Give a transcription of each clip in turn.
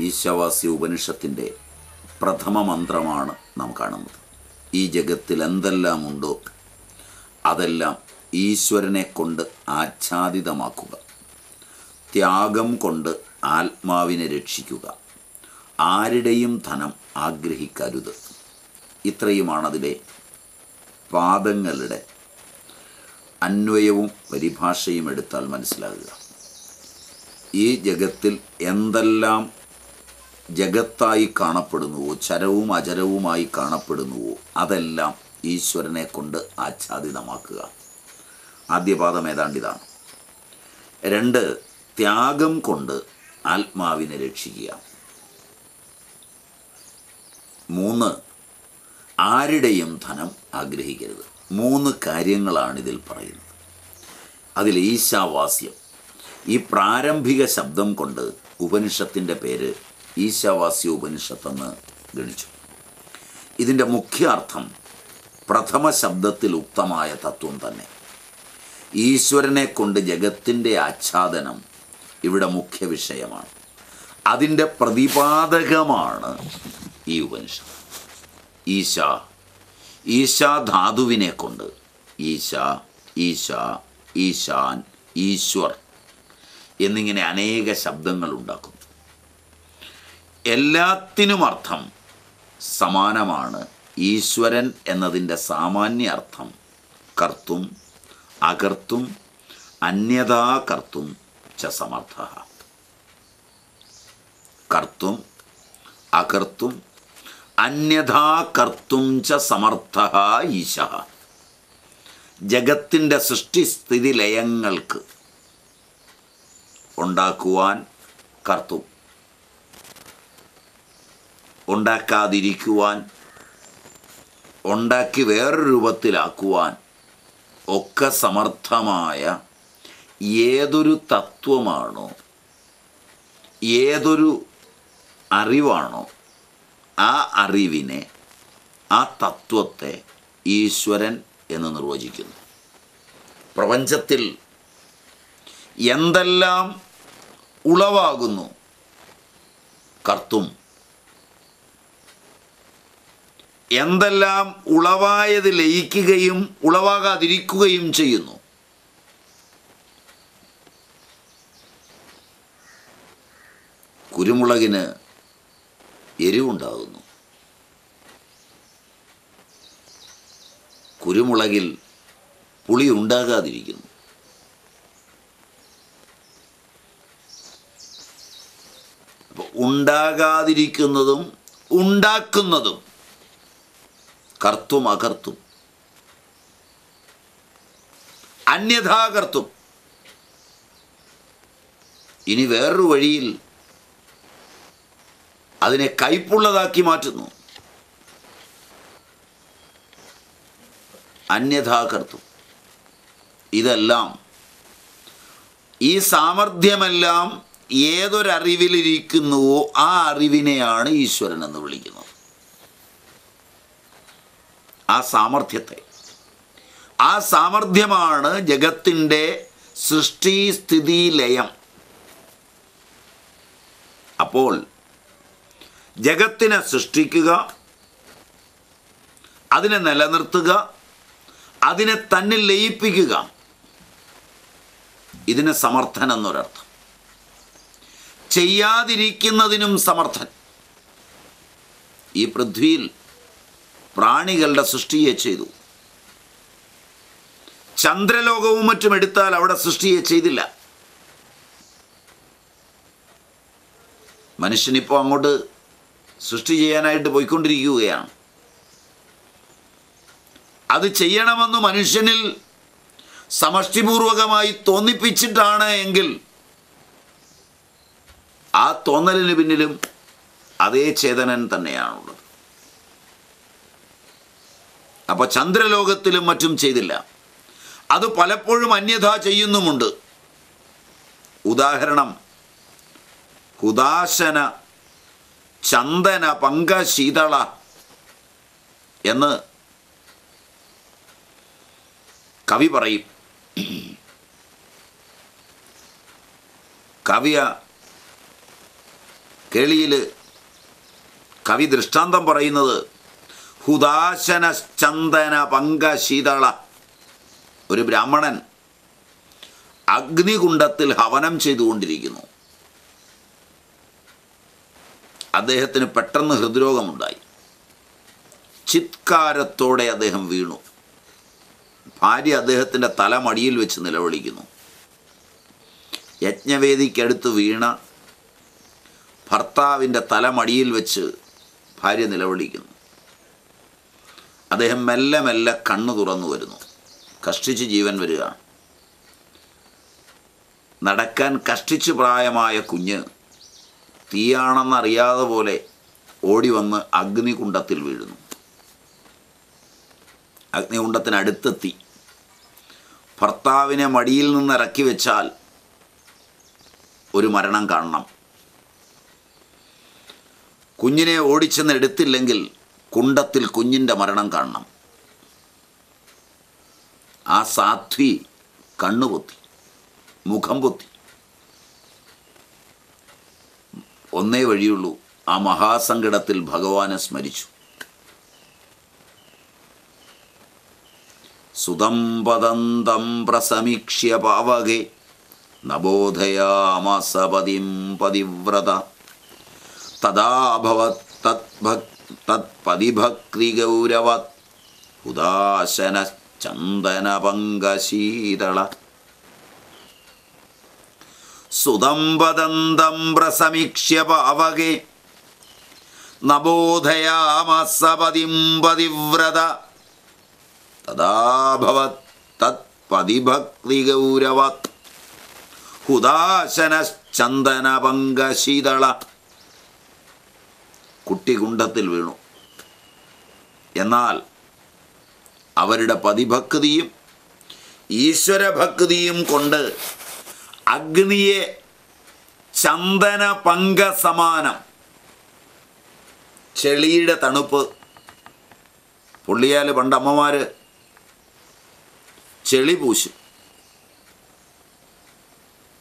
ഈശാവാസി ഉപനിഷത്തിന്റെ പ്രഥമ മന്ത്രമാണ് നാം കാണുന്നത്. ഈ ജഗത്തിൽ എന്തെല്ലാം ഉണ്ടോ അതെല്ലാം ഈശ്വരനെ കൊണ്ട് ആച്ഛാദിതമാക്കുക. ത്യാഗം കൊണ്ട് ആത്മാവിനെ രക്ഷിക്കുക. ആരുടെയും ധനം ആഗ്രഹിക്കരുത്. ഇത്രയുമാണതിലെ പാദങ്ങളുടെ അന്വയവും പരിഭാഷയും എടുത്താൽ മനസ്സിലാകുക. ഈ ജഗത്തിൽ എന്തെല്ലാം ജഗത്തായി കാണപ്പെടുന്നുവോ ചരവും അചരവുമായി കാണപ്പെടുന്നുവോ അതെല്ലാം ഈശ്വരനെ കൊണ്ട് ആച്ഛാദിതമാക്കുക. ആദ്യപാദം ഏതാണ്ടിതാണ് രണ്ട് ത്യാഗം കൊണ്ട് ആത്മാവിനെ രക്ഷിക്കുക. മൂന്ന് ആരുടെയും ധനം ആഗ്രഹിക്കരുത്. മൂന്ന് കാര്യങ്ങളാണ് ഇതിൽ പറയുന്നത്. അതിൽ ഈശാവാസ്യം ഈ പ്രാരംഭിക ശബ്ദം കൊണ്ട് ഉപനിഷത്തിന്റെ പേര് ഈശാവാസ്യ ഉപനിഷത്തെന്ന് ഗണിച്ചു. ഇതിന്റെ മുഖ്യ അർത്ഥം പ്രഥമ ശബ്ദത്തിൽ ഉക്തമായ തത്വം തന്നെ. ഈശ്വരനെ കൊണ്ട് ജഗത്തിന്റെ ആച്ഛാദനം ഇവിടെ മുഖ്യ വിഷയമാണ്. അതിന്റെ പ്രതിപാദകമാണ് ഈ ഉപനിഷത്ത്. ഈശ ഈശാ ധാതുവിനെ കൊണ്ട്. ഈശ ഈശ ഈശാൻ ഈശ്വർ എന്നിങ്ങനെ അനേക ശബ്ദങ്ങൾ ഉണ്ടാക്കുന്നു. എല്ലാത്തിനും അർത്ഥം സമാനമാണ്. ഈശ്വരൻ എന്നതിന്റെ സാമാന്യ അർത്ഥം കർത്തും അകർത്തും അന്യതാ കർത്തും ച സമർത്ഥ. കർത്തും അകർത്തും അന്യഥാ കർത്തും ച സമർത്ഥ ഈശ. ജഗത്തിന്റെ സൃഷ്ടിസ്ഥിതി ലയങ്ങൾക്ക് ഉണ്ടാക്കുവാൻ കർത്തും ഉണ്ടാക്കാതിരിക്കുവാൻ ഉണ്ടാക്കി വേറൊരു രൂപത്തിലാക്കുവാൻ ഒക്കെ സമർത്ഥമായ ഏതൊരു തത്വമാണോ ഏതൊരു അറിവാണോ ആ അറിവിനെ ആ തത്വത്തെ ഈശ്വരൻ എന്ന് നിർവചിക്കുന്നു. പ്രപഞ്ചത്തിൽ എന്തെല്ലാം ഉളവാകുന്നു കർത്തും എന്തെല്ലാം ഉളവായത് ലയിക്കുകയും ഉളവാകാതിരിക്കുകയും ചെയ്യുന്നു. കുരുമുളകിന് എരിവുണ്ടാകുന്നു. കുരുമുളകിൽ പുളി ഉണ്ടാകാതിരിക്കുന്നു. ഉണ്ടാകാതിരിക്കുന്നതും ഉണ്ടാക്കുന്നതും കർത്തും അകർത്തും. അന്യഥാകർത്തും ഇനി വേറൊരു വഴിയിൽ അതിനെ കൈപ്പുള്ളതാക്കി മാറ്റുന്നു. അന്യഥാകർത്തും ഇതെല്ലാം ഈ സാമർഥ്യമെല്ലാം ഏതൊരറിവിലിരിക്കുന്നുവോ ആ അറിവിനെയാണ് ഈശ്വരൻ എന്ന് വിളിക്കുന്നത്. ആ സാമർഥ്യത്തെ ആ സാമർഥ്യമാണ് ജഗത്തിന്റെ സൃഷ്ടി സ്ഥിതി ലയം അപ്പോൾ ജഗത്തിനെ സൃഷ്ടിക്കുക അതിനെ നിലനിർത്തുക അതിനെ തന്നിൽ ലയിപ്പിക്കുക. ഇതിന് സമർത്ഥൻ എന്നൊരർത്ഥം. ചെയ്യാതിരിക്കുന്നതിനും സമർത്ഥൻ. ഈ പൃഥ്വിയിൽ പ്രാണികളുടെ സൃഷ്ടിയെ ചെയ്തു. ചന്ദ്രലോകവും മറ്റും എടുത്താൽ അവിടെ സൃഷ്ടിയെ ചെയ്തില്ല. മനുഷ്യനിപ്പോൾ അങ്ങോട്ട് സൃഷ്ടി ചെയ്യാനായിട്ട് പോയിക്കൊണ്ടിരിക്കുകയാണ്. അത് ചെയ്യണമെന്ന് മനുഷ്യനിൽ സമഷ്ടിപൂർവകമായി തോന്നിപ്പിച്ചിട്ടാണ് എങ്കിൽ ആ തോന്നലിന് പിന്നിലും അതേ ചേതനൻ തന്നെയാണുള്ളത്. അപ്പോൾ ചന്ദ്രലോകത്തിലും മറ്റും ചെയ്തില്ല. അത് പലപ്പോഴും അന്യഥ ചെയ്യുന്നുമുണ്ട്. ഉദാഹരണം ഹുദാശന ചന്ദന പങ്ക ശീതള എന്ന് കവി പറയും. കവിയ കേളിയിൽ കവി ദൃഷ്ടാന്തം പറയുന്നത് ഹുദാശന ചന്ദന പങ്ക ശീതള ഒരു ബ്രാഹ്മണൻ അഗ്നികുണ്ഡത്തിൽ ഹവനം ചെയ്തുകൊണ്ടിരിക്കുന്നു. അദ്ദേഹത്തിന് പെട്ടെന്ന് ഹൃദ്രോഗമുണ്ടായി. ചിത്കാരത്തോടെ അദ്ദേഹം വീണു. ഭാര്യ അദ്ദേഹത്തിന്റെ തല മടിയിൽ വെച്ച് നിലവിളിക്കുന്നു. യജ്ഞവേദിക്കടുത്ത് വീണ ഭർത്താവിന്റെ തല മടിയിൽ വെച്ച് ഭാര്യ നിലവിളിക്കുന്നു. അദ്ദേഹം മെല്ലെ മെല്ലെ കണ്ണു തുറന്നു വരുന്നു. കഷ്ടിച്ച് ജീവൻ വരിക. നടക്കാൻ കഷ്ടിച്ച് പ്രായമായ കുഞ്ഞ് തീയാണെന്നറിയാതെ പോലെ ഓടി വന്ന് അഗ്നികുണ്ടത്തിൽ വീഴുന്നു. അഗ്നികുണ്ടത്തിനടുത്തെത്തി ഭർത്താവിനെ മടിയിൽ നിന്ന് ഇറക്കി വെച്ചാൽ ഒരു മരണം കാണണം. കുഞ്ഞിനെ ഓടിച്ചെന്ന് എടുത്തില്ലെങ്കിൽ കുണ്ടത്തിൽ കുഞ്ഞിന്റെ മരണം കാണണം. ആ സാധ്വി കണ്ണുപൊത്തി മുഖം പൊത്തി. ഒന്നേ വഴിയുള്ളൂ ആ മഹാസങ്കടത്തിൽ ഭഗവാനെ സ്മരിച്ചു. സുതം പദന്തം പ്രസമീക്ഷ്യ പാവകെ നബോധയാമസപതിം പതിവ്രത. തദാഭവത് തദ്ഭക് തത്പതിഭക്തിഗൗരവത് ഉദാശന ചന്ദനപങ്കശീതള. സുതംപദന്തം പ്രസമീക്ഷ്യ പാവകെ നബോധയാമസപതിം പതിവ്രത തദാഭവത് തത്പതിഭക്തിഗൗരവത് ഹുദാശന ചന്ദനപങ്കശീതള കുട്ടി കുണ്ടത്തിൽ വീണു. എന്നാൽ അവരുടെ പതിഭക്തിയും ഈശ്വരഭക്തിയും കൊണ്ട് അഗ്നിയെ ചന്ദന പങ്ക സമാനം ചെളിയുടെ തണുപ്പ്. പുള്ളിയാൽ പണ്ട് അമ്മമാർ ചെളി പൂശും.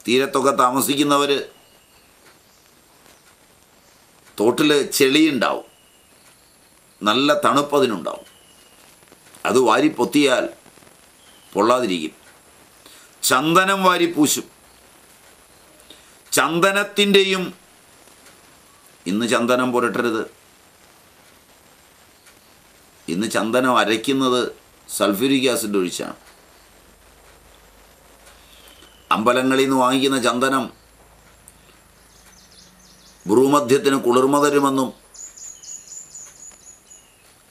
തീരത്തൊക്കെ താമസിക്കുന്നവർ തോട്ടിൽ ചെളിയുണ്ടാവും. നല്ല തണുപ്പ് അതിനുണ്ടാവും. അത് വാരി പൊത്തിയാൽ പൊള്ളാതിരിക്കും. ചന്ദനം വാരി പൂശും. ചന്ദനത്തിന്റെയും ഇന്ന് ചന്ദനം പുരട്ടരുത്. ഇന്ന് ചന്ദനം അരയ്ക്കുന്നത് സൾഫ്യൂരിക് ആസിഡ് ഒഴിച്ചാണ്. അമ്പലങ്ങളിൽ നിന്ന് വാങ്ങിക്കുന്ന ചന്ദനം ഭ്രൂമധ്യത്തിന് കുളിർമ തരുമെന്നും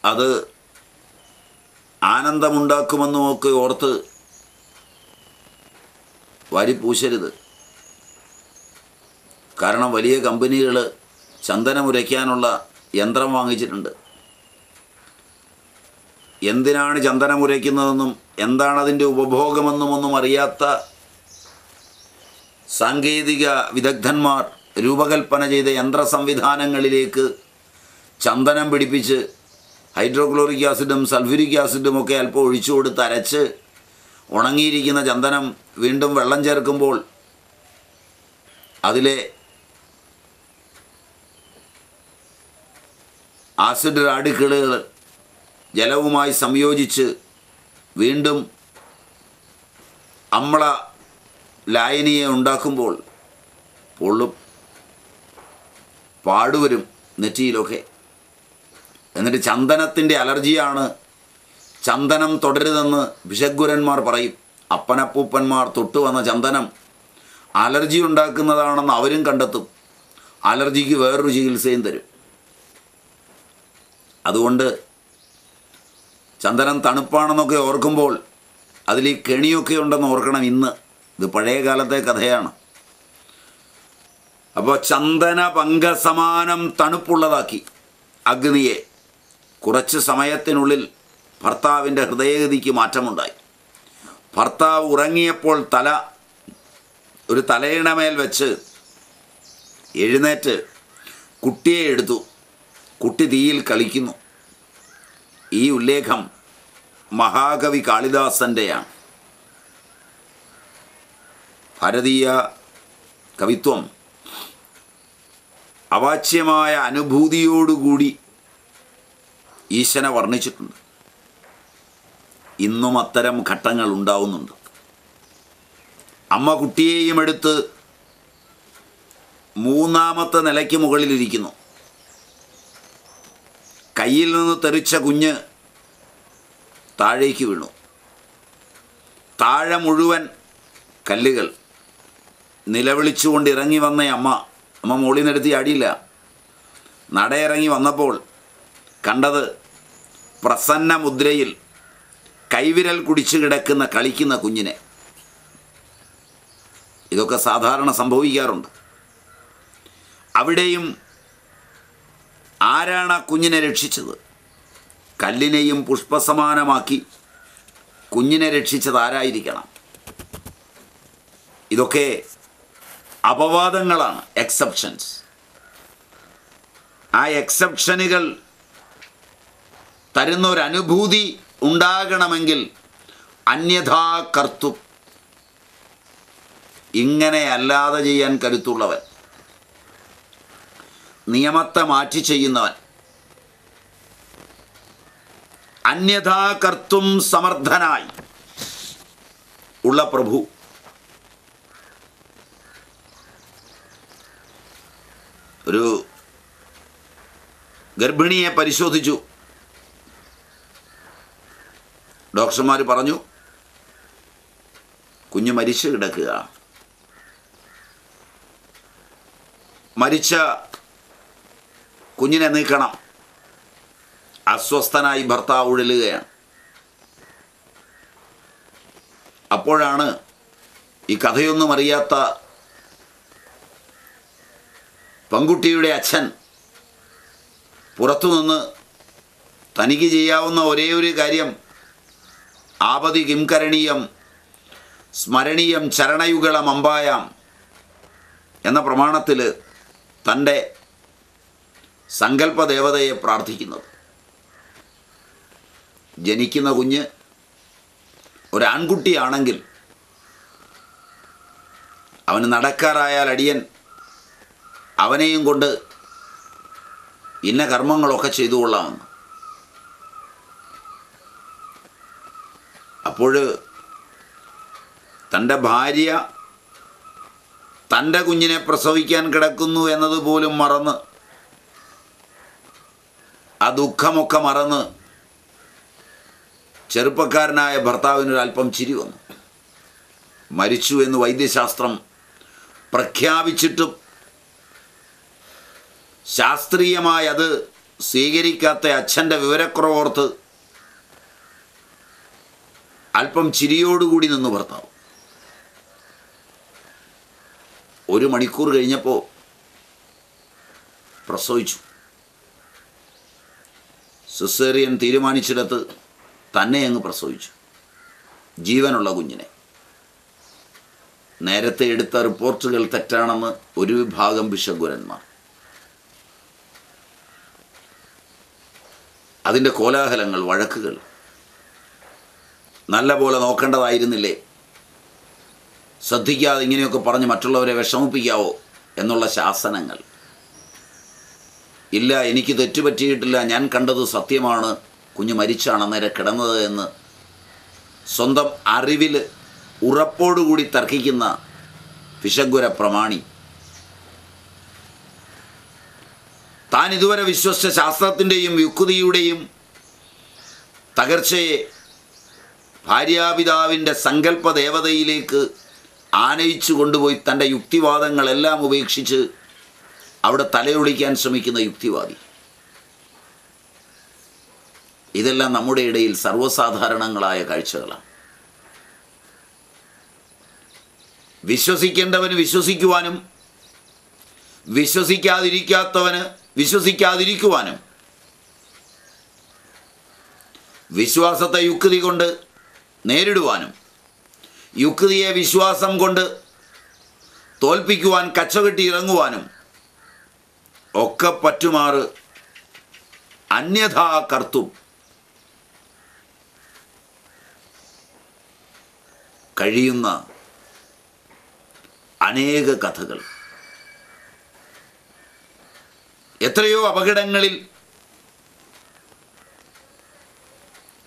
അത് ആനന്ദമുണ്ടാക്കുമെന്നും ഒക്കെ ഓർത്ത് വരി വാരിപ്പൂശരുത് കാരണം വലിയ കമ്പനികൾ ചന്ദനമുരയ്ക്കാനുള്ള യന്ത്രം വാങ്ങിച്ചിട്ടുണ്ട്. എന്തിനാണ് ചന്ദനമുരയ്ക്കുന്നതെന്നും എന്താണ് അതിന്റെ ഉപഭോഗമെന്നും ഒന്നും അറിയാത്ത സാങ്കേതിക വിദഗ്ധന്മാർ രൂപകൽപ്പന ചെയ്ത യന്ത്ര സംവിധാനങ്ങളിലേക്ക് ചന്ദനം പിടിപ്പിച്ച് ഹൈഡ്രോക്ലോറിക് ആസിഡും സൾഫ്യൂരിക് ആസിഡും ഒക്കെ അല്പം ഒഴിച്ചു കൊടുത്ത് അരച്ച് ഉണങ്ങിയിരിക്കുന്ന ചന്ദനം വീണ്ടും വെള്ളം ചേർക്കുമ്പോൾ അതിലെ ആസിഡ് റാഡിക്കിളുകൾ ജലവുമായി സംയോജിച്ച് വീണ്ടും അമ്ല ലായനിയെ ഉണ്ടാക്കുമ്പോൾ പൊള്ളും. പാടുവരും നെറ്റിയിലൊക്കെ. എന്നിട്ട് ചന്ദനത്തിന്റെ അലർജിയാണ്. ചന്ദനം തുടരുതെന്ന് വിഷഗുരന്മാർ പറയും. അപ്പനപ്പൂപ്പന്മാർ തൊട്ടു വന്ന ചന്ദനം അലർജി ഉണ്ടാക്കുന്നതാണെന്ന് അവരും കണ്ടെത്തും. അലർജിക്ക് വേറൊരു ചികിത്സയും തരും. അതുകൊണ്ട് ചന്ദനം തണുപ്പാണെന്നൊക്കെ ഓർക്കുമ്പോൾ അതിൽ കെണിയൊക്കെ ഉണ്ടെന്ന് ഓർക്കണം ഇന്ന്. ഇത് പഴയ കാലത്തെ കഥയാണ്. അപ്പോൾ ചന്ദന പങ്കസമാനം തണുപ്പുള്ളതാക്കി അഗ്നിയെ. കുറച്ച് സമയത്തിനുള്ളിൽ ഭർത്താവിന്റെ ഹൃദയഗതിക്ക് മാറ്റമുണ്ടായി. ഭർത്താവ് ഉറങ്ങിയപ്പോൾ തല ഒരു തലയിണമേൽ വെച്ച് എഴുന്നേറ്റ് കുട്ടിയെ എടുത്തു. കുട്ടി തീയിൽ കളിക്കുന്നു. ഈ ഉല്ലേഖം മഹാകവി കാളിദാസന്റെയാണ് ഭാരതീയ കവിത്വം അവാച്യമായ അനുഭൂതിയോടുകൂടി ഈശനെ വർണിച്ചിട്ടുണ്ട്. ഇന്നും അത്തരം ഘട്ടങ്ങൾ ഉണ്ടാവുന്നുണ്ട്. അമ്മ കുട്ടിയെയും എടുത്ത് മൂന്നാമത്തെ നിലയ്ക്ക് മുകളിലിരിക്കുന്നു. കയ്യിൽ നിന്ന് തെറിച്ച കുഞ്ഞ് താഴേക്ക് വീണു. താഴെ മുഴുവൻ കല്ലുകൾ നിലവിളിച്ചുകൊണ്ട് ഇറങ്ങി വന്ന അമ്മ. അമ്മ മുകളിൽ നിന്നെടുത്ത് ചാടിയില്ല നടയിറങ്ങി വന്നപ്പോൾ കണ്ടത് പ്രസന്ന മുദ്രയിൽ കൈവിരൽ കുടിച്ചു കിടക്കുന്ന കളിക്കുന്ന കുഞ്ഞിനെ. ഇതൊക്കെ സാധാരണ സംഭവിക്കാറുണ്ട്. അവിടെയും ആരാണ് ആ കുഞ്ഞിനെ രക്ഷിച്ചത്? കല്ലിനെയും പുഷ്പസമാനമാക്കി കുഞ്ഞിനെ രക്ഷിച്ചത് ആരായിരിക്കണം? ഇതൊക്കെ അപവാദങ്ങളാണ്. എക്സെപ്ഷൻസ് ആ എക്സെപ്ഷനുകൾ തരുന്ന ഒരു അനുഭൂതി ഉണ്ടാകണമെങ്കിൽ അന്യഥാ കർത്തു ഇങ്ങനെ അല്ലാതെ ചെയ്യാൻ കരുത്തുള്ളവൻ നിയമത്തെ മാറ്റി ചെയ്യുന്നവൻ അന്യഥാ കർത്തും സമർത്ഥനായി ഉള്ള പ്രഭു ഒരു ഗർഭിണിയെ പരിശോധിച്ചു. ഡോക്ടർമാർ പറഞ്ഞു കുഞ്ഞ് മരിച്ചു കിടക്കുക. മരിച്ച കുഞ്ഞിനെ നീക്കണം. അസ്വസ്ഥനായി ഭർത്താവ് ഉഴലുകയാണ്. അപ്പോഴാണ് ഈ കഥയൊന്നും അറിയാത്ത പെൺകുട്ടിയുടെ അച്ഛൻ പുറത്തുനിന്ന് തനിക്ക് ചെയ്യാവുന്ന ഒരേ ഒരു കാര്യം ആപതി കിംകരണീയം സ്മരണീയം ചരണയുഗളം അമ്പായാം എന്ന പ്രമാണത്തിൽ തന്റെ സങ്കല്പദേവതയെ പ്രാർത്ഥിക്കുന്നത്. ജനിക്കുന്ന കുഞ്ഞ് ഒരാൺകുട്ടിയാണെങ്കിൽ അവന് നടക്കാറായാൽ അടിയൻ അവനെയും കൊണ്ട് ഇന്ന കർമ്മങ്ങളൊക്കെ ചെയ്തു കൊള്ളാമെന്ന് അപ്പോൾ തന്റെ ഭാര്യ തന്റെ കുഞ്ഞിനെ പ്രസവിക്കാൻ കിടക്കുന്നു എന്നതുപോലും മറന്ന് ആ ദുഃഖമൊക്കെ മറന്ന് ചെറുപ്പക്കാരനായ ഭർത്താവിനൊരല്പം ചിരി വന്നു. മരിച്ചു എന്ന് വൈദ്യശാസ്ത്രം പ്രഖ്യാപിച്ചിട്ടും ശാസ്ത്രീയമായി അത് സ്വീകരിക്കാത്ത അച്ഛന്റെ വിവരക്കുറവോർത്ത് അല്പം ചിരിയോടുകൂടി നിന്ന് ഭർത്താവ്. ഒരു മണിക്കൂർ കഴിഞ്ഞപ്പോൾ പ്രസവിച്ചു. സിസേറിയൻ തീരുമാനിച്ചിടത്ത് തന്നെ അങ്ങ് പ്രസവിച്ചു. ജീവനുള്ള കുഞ്ഞിനെ. നേരത്തെ എടുത്ത റിപ്പോർട്ടുകൾ തെറ്റാണെന്ന് ഒരു വിഭാഗം ബിഷഗുരന്മാർ അതിന്റെ കോലാഹലങ്ങൾ വഴക്കുകൾ. നല്ല പോലെ നോക്കേണ്ടതായിരുന്നില്ലേ? ശ്രദ്ധിക്കാതെ ഇങ്ങനെയൊക്കെ പറഞ്ഞ് മറ്റുള്ളവരെ വിഷമിപ്പിക്കാവോ എന്നുള്ള ശാസനങ്ങൾ. ഇല്ല എനിക്ക് തെറ്റുപറ്റിയിട്ടില്ല. ഞാൻ കണ്ടത് സത്യമാണ്. കുഞ്ഞ് മരിച്ചാണ് അന്നേരം കിടന്നത് എന്ന്. സ്വന്തം അറിവിൽ ഉറപ്പോടുകൂടി തർക്കിക്കുന്ന വിശങ്കുര പ്രമാണി താൻ ഇതുവരെ വിശ്വസിച്ച ശാസ്ത്രത്തിന്റെയും യുക്തിയുടെയും തകർച്ചയെ ഭാര്യാപിതാവിന്റെ സങ്കല്പ ദേവതയിലേക്ക് ആനയിച്ചു കൊണ്ടുപോയി തന്റെ യുക്തിവാദങ്ങളെല്ലാം ഉപേക്ഷിച്ച് അവിടെ തലയൊളിക്കാൻ ശ്രമിക്കുന്ന യുക്തിവാദി. ഇതെല്ലാം നമ്മുടെ ഇടയിൽ സർവസാധാരണങ്ങളായ കാഴ്ചകളാണ്. വിശ്വസിക്കേണ്ടവന് വിശ്വസിക്കുവാനും വിശ്വസിക്കാതിരിക്കാത്തവന് വിശ്വസിക്കാതിരിക്കുവാനും. വിശ്വാസത്തെ യുക്തി കൊണ്ട് നേരിടുവാനും. യുക്തിയെ വിശ്വാസം കൊണ്ട് തോൽപ്പിക്കുവാൻ കച്ചകെട്ടി ഇറങ്ങുവാനും ഒക്കെ പറ്റുമാറ് അന്യഥാ കർത്തും. കഴിയുന്ന അനേക കഥകൾ. എത്രയോ അപകടങ്ങളിൽ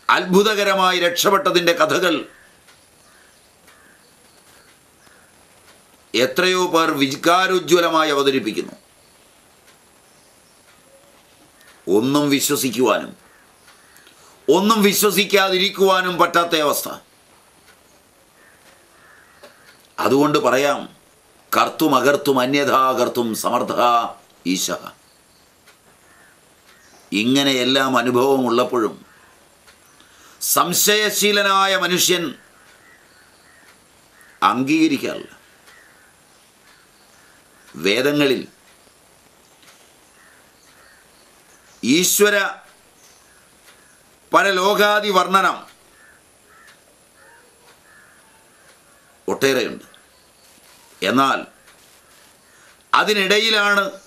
അത്ഭുതകരമായി രക്ഷപ്പെട്ടതിന്റെ കഥകൾ എത്രയോ പേർ വികാരോജ്വലമായി അവതരിപ്പിക്കുന്നു. ഒന്നും വിശ്വസിക്കുവാനും ഒന്നും വിശ്വസിക്കാതിരിക്കുവാനും പറ്റാത്ത അവസ്ഥ. അതുകൊണ്ട് പറയാം കർത്തും അകർത്തും അന്യഥാകർത്തും സമർത്ഥ ഈശ ഇങ്ങനെയെല്ലാം അനുഭവമുള്ളപ്പോഴും സംശയശീലനായ മനുഷ്യൻ അംഗീകരിക്കാറില്ല. വേദങ്ങളിൽ ഈശ്വര പരലോകാദി വർണനം ഒട്ടേറെയുണ്ട്. എന്നാൽ അതിനിടയിലാണ്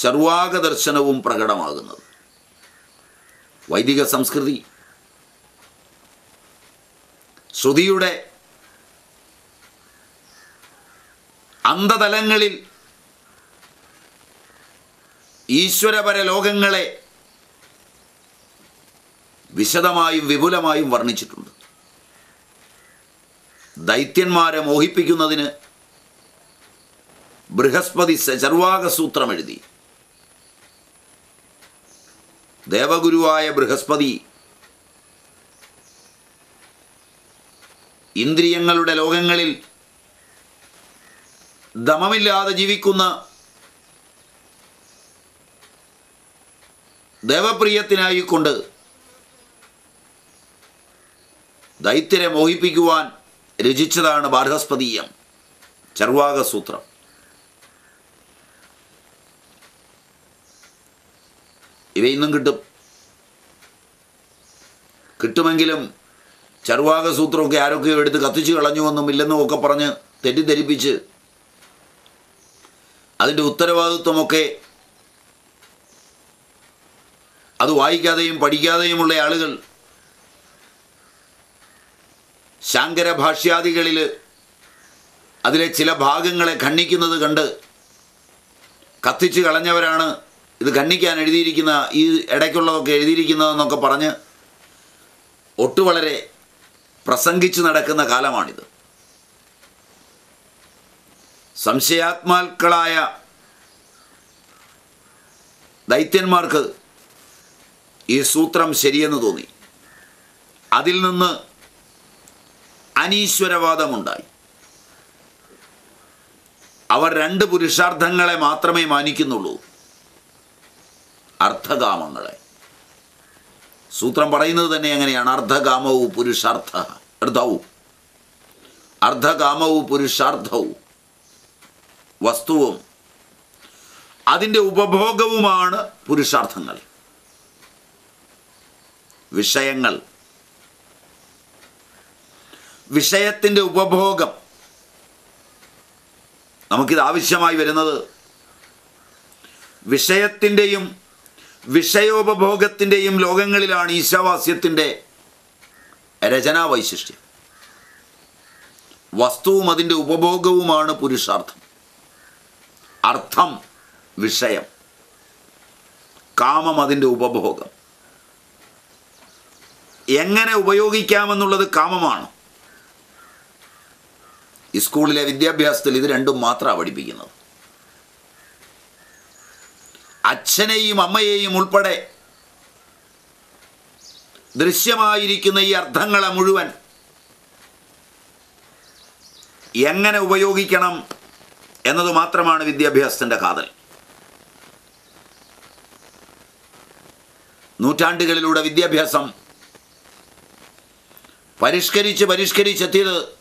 ചർവാക ദർശനവും പ്രകടമാകുന്നത്. വൈദിക സംസ്കൃതി. ശ്രുതിയുടെ അന്തതലങ്ങളിൽ ഈശ്വരപര ലോകങ്ങളെ വിശദമായും വിപുലമായും വർണിച്ചിട്ടുണ്ട്. ദൈത്യന്മാരെ മോഹിപ്പിക്കുന്നതിന് ബൃഹസ്പതി സർവാഗസൂത്രം എഴുതി. ദേവഗുരുവായ ബൃഹസ്പതി. ഇന്ദ്രിയങ്ങളുടെ ലോകങ്ങളിൽ ദമമില്ലാതെ ജീവിക്കുന്ന ദേവപ്രിയത്തിനായിക്കൊണ്ട് ദൈത്യരെ മോഹിപ്പിക്കുവാൻ രചിച്ചതാണ് ബാർഹസ്പതീയം ചർവാകസൂത്രം. ഇവ കിട്ടും. കിട്ടുമെങ്കിലും ചർവാകസൂത്രമൊക്കെ ആരൊക്കെയോ എടുത്ത് കത്തിച്ചു കളഞ്ഞുവെന്നും ഇല്ലെന്നും ഒക്കെ പറഞ്ഞ് തെറ്റിദ്ധരിപ്പിച്ച് അതിന്റെ ഉത്തരവാദിത്വമൊക്കെ അത് വായിക്കാതെയും പഠിക്കാതെയുമുള്ള ആളുകൾ ശാങ്കര ഭാഷ്യാദികളിൽ അതിലെ ചില ഭാഗങ്ങളെ ഖണ്ഡിക്കുന്നത് കണ്ട് കത്തിച്ചു കളഞ്ഞവരാണ് ഇത് ഖണ്ഡിക്കാൻ എഴുതിയിരിക്കുന്ന ഈ ഇടയ്ക്കുള്ളതൊക്കെ എഴുതിയിരിക്കുന്നതെന്നൊക്കെ പറഞ്ഞ് ഒട്ടു വളരെ പ്രസംഗിച്ചു നടക്കുന്ന കാലമാണിത്. സംശയാത്മാക്കളായ ദൈത്യന്മാർക്ക് ഈ സൂത്രം ശരിയെന്ന് തോന്നി. അതിൽ നിന്ന് അനീശ്വരവാദമുണ്ടായി. അവർ രണ്ട് പുരുഷാർത്ഥങ്ങളെ മാത്രമേ മാനിക്കുന്നുള്ളൂ. അർത്ഥകാമങ്ങളെ. സൂത്രം പറയുന്നത് തന്നെ എങ്ങനെയാണ് അർദ്ധകാമവും പുരുഷാർത്ഥ. അർദ്ധവും അർദ്ധകാമവും പുരുഷാർത്ഥവും വസ്തുവും. അതിന്റെ ഉപഭോഗവുമാണ് പുരുഷാർത്ഥങ്ങൾ. വിഷയങ്ങൾ. വിഷയത്തിന്റെ ഉപഭോഗം. നമുക്കിത് ആവശ്യമായി വരുന്നത് വിഷയത്തിന്റെയും വിഷയോപഭോഗത്തിന്റെയും ലോകങ്ങളിലാണ് ഈശാവാസ്യത്തിന്റെ രചനാ വൈശിഷ്ട്യം വസ്തുവും അതിന്റെ ഉപഭോഗവുമാണ് പുരുഷാർത്ഥം. അർത്ഥം വിഷയം. കാമം അതിന്റെ ഉപഭോഗം. എങ്ങനെ ഉപയോഗിക്കാമെന്നുള്ളത് കാമമാണ്. ഈ സ്കൂളിലെ വിദ്യാഭ്യാസത്തിൽ ഇത് രണ്ടും മാത്രമാണ് പഠിപ്പിക്കുന്നത്. അച്ഛനെയും അമ്മയെയും ഉൾപ്പെടെ ദൃശ്യമായിരിക്കുന്ന ഈ അർത്ഥങ്ങളെ മുഴുവൻ എങ്ങനെ ഉപയോഗിക്കണം എന്നത് മാത്രമാണ് വിദ്യാഭ്യാസത്തിന്റെ കാതൽ. നൂറ്റാണ്ടുകളിലൂടെ വിദ്യാഭ്യാസം പരിഷ്കരിച്ച് പരിഷ്കരിച്ചെത്തിയത്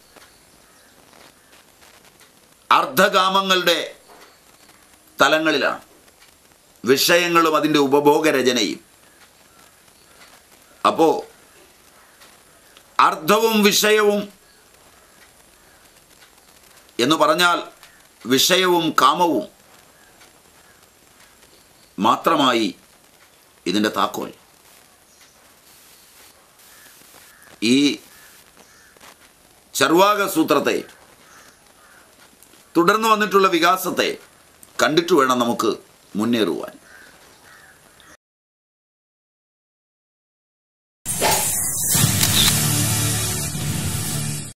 അർദ്ധകാമങ്ങളുടെ തലങ്ങളിലാണ്. വിഷയങ്ങളും അതിന്റെ ഉപഭോഗരചനയും. അപ്പോൾ അർത്ഥവും വിഷയവും എന്ന് പറഞ്ഞാൽ വിഷയവും കാമവും മാത്രമായി ഇതിന്റെ താക്കോൽ. ഈ ചർവാകസൂത്രത്തെ തുടർന്ന് വന്നിട്ടുള്ള വികാസത്തെ കണ്ടിട്ട് വേണം നമുക്ക് مونيروان